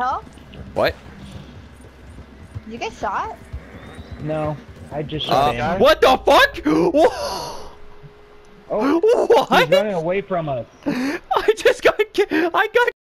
hell? What? You guys saw it? No, I just saw. Uh, him. what the fuck? oh, Oh, he's running away from us. I just got